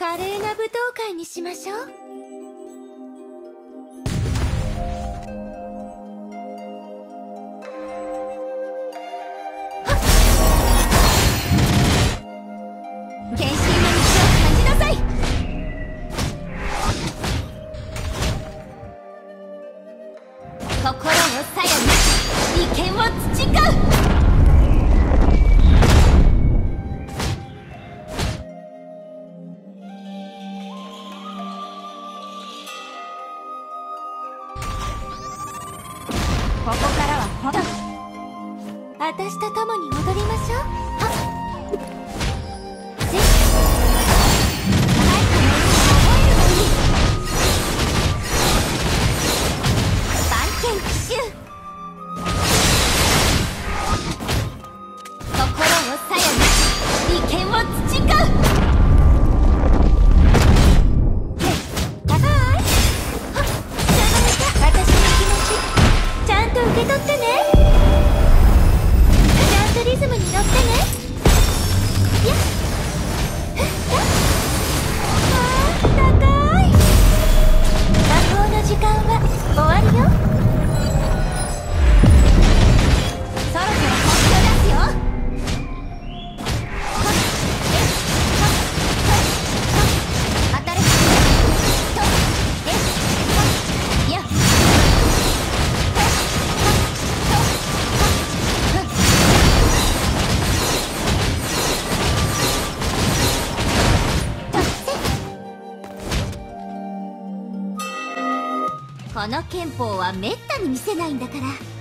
華麗な舞踏会にしましょう。献身の道を感じなさい。心をさやに利権を培う。ここからはほど私と共に踊りましょう。この憲法はめったに見せないんだから。